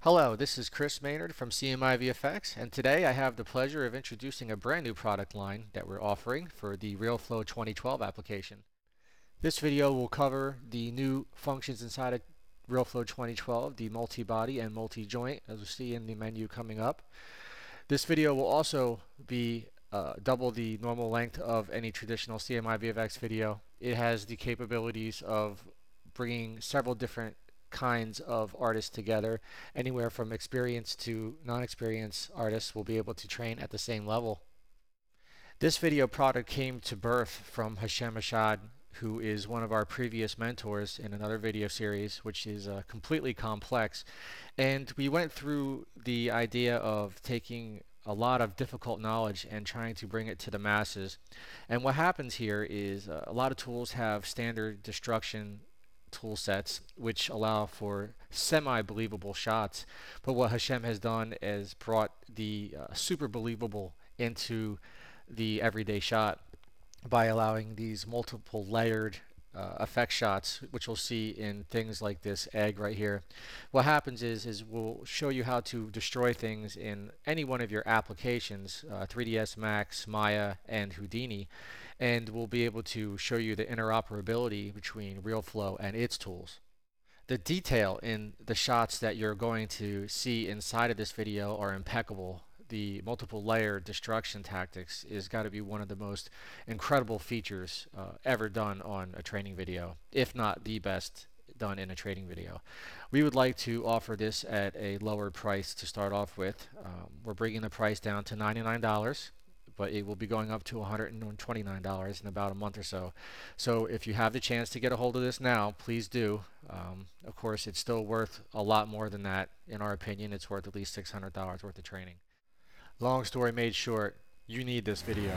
Hello, this is Chris Maynard from CMI VFX, and today I have the pleasure of introducing a brand new product line that we're offering for the RealFlow 2012 application. This video will cover the new functions inside of RealFlow 2012, the multi-body and multi-joint, as we see in the menu coming up. This video will also be uh, double the normal length of any traditional CMI VFX video. It has the capabilities of bringing several different kinds of artists together. Anywhere from experienced to non-experienced artists will be able to train at the same level. This video product came to birth from Hashem Ashad, who is one of our previous mentors in another video series, which is uh, completely complex. And we went through the idea of taking a lot of difficult knowledge and trying to bring it to the masses. And what happens here is uh, a lot of tools have standard destruction tool sets which allow for semi-believable shots. But what Hashem has done is brought the uh, super believable into the everyday shot by allowing these multiple layered uh, effect shots, which we'll see in things like this egg right here. What happens is, is we'll show you how to destroy things in any one of your applications, uh, 3ds Max, Maya, and Houdini, and we'll be able to show you the interoperability between RealFlow and its tools. The detail in the shots that you're going to see inside of this video are impeccable the multiple layer destruction tactics is got to be one of the most incredible features uh, ever done on a training video, if not the best done in a training video. We would like to offer this at a lower price to start off with. Um, we're bringing the price down to $99 but it will be going up to $129 in about a month or so. So if you have the chance to get a hold of this now, please do. Um, of course, it's still worth a lot more than that. In our opinion, it's worth at least $600 worth of training. Long story made short, you need this video.